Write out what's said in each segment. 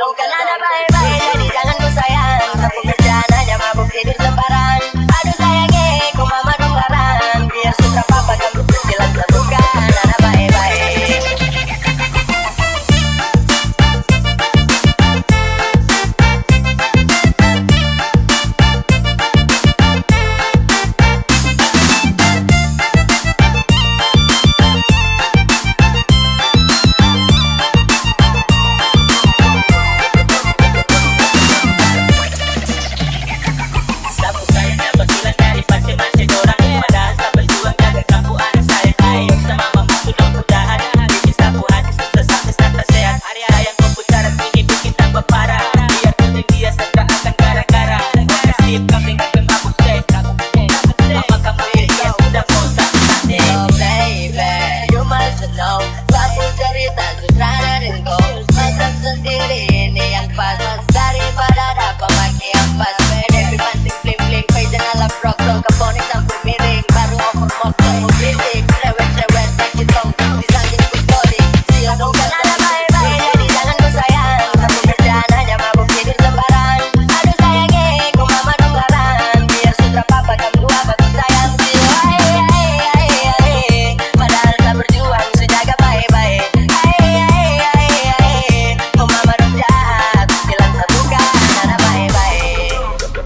Nunca nada va a bailar y ya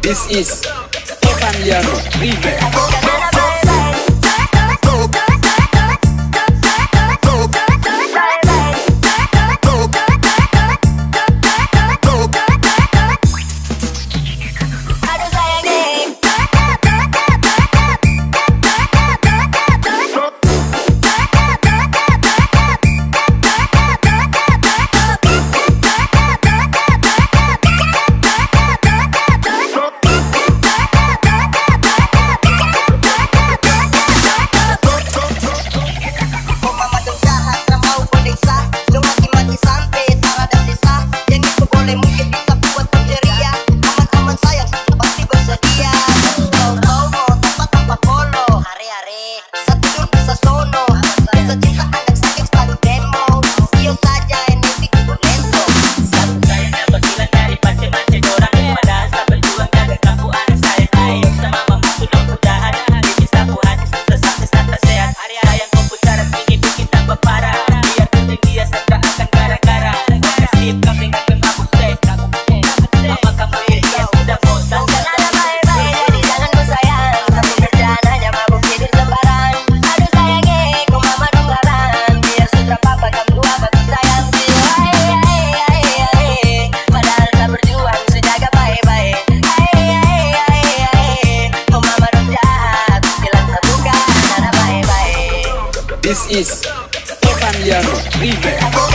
This is Stefan Liano, Ribe. This is Stefan Yano,